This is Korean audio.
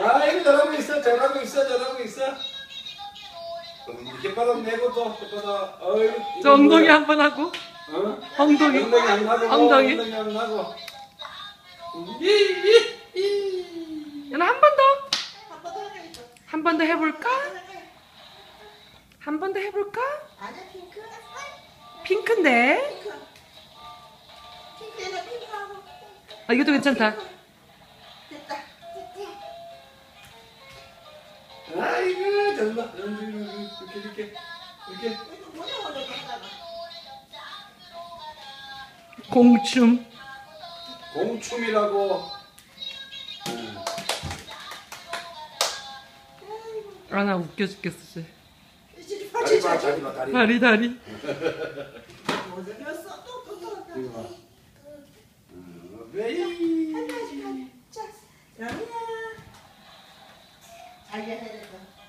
아이고 잘하고 있어 잘하고 있어 잘하고 있어 음, 혓바닥 내고 또 어이 저 엉덩이 한 번 하고 어? 엉덩이 엉덩이 안 나고 엉덩이. 엉덩이 안 나고 이이이 연아 한번 더. 한번 더. 한 번 더 해볼까? 한 번 더 해야겠다. 한번더 해볼까? 아니야 핑크. 핑크인데? 아 이것도 괜찮다. 아이고 정말 이렇게 이렇게 이렇게. 공춤. 공춤이라고 아 나 웃겨 죽겠어 쟤. 다리 봐 다리 봐 다리 다리 다리. 이거 봐. 왜 한. 자, 영희야. 잘 해야 된다.